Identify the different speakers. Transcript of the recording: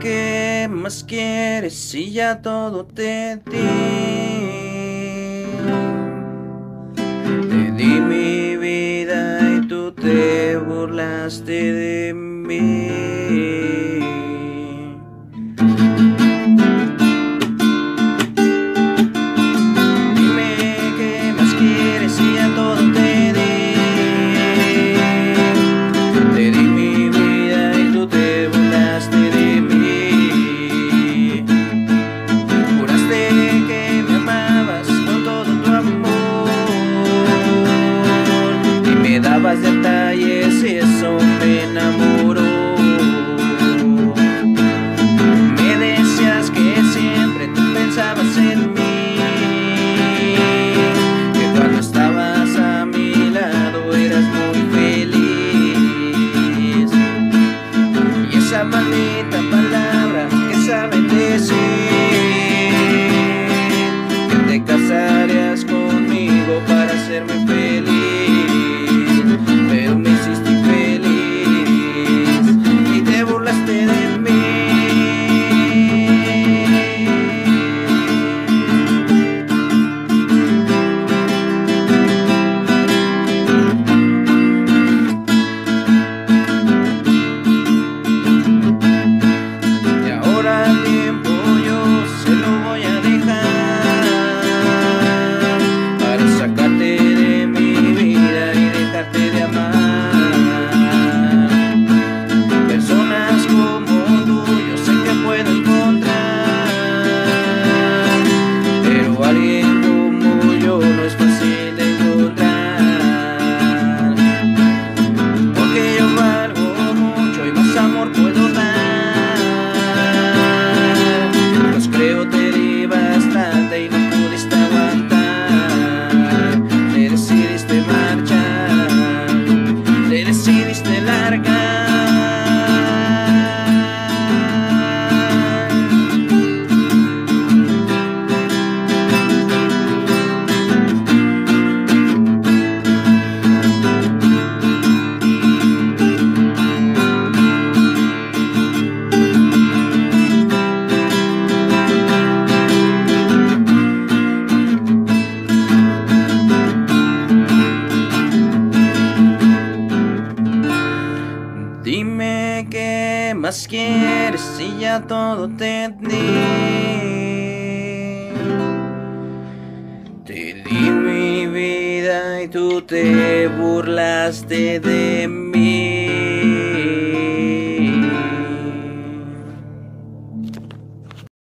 Speaker 1: ¿qué más quieres si ya todo te di? Te di mi vida y tú te burlaste de mí. Dabas detalles y eso me enamoró. Me decías que siempre tú pensabas en mí. Que cuando estabas a mi lado eras muy feliz. Y esa maldita palabra que saben decir más quieres si ya todo te di. Te di mi vida y tú te burlaste de mí.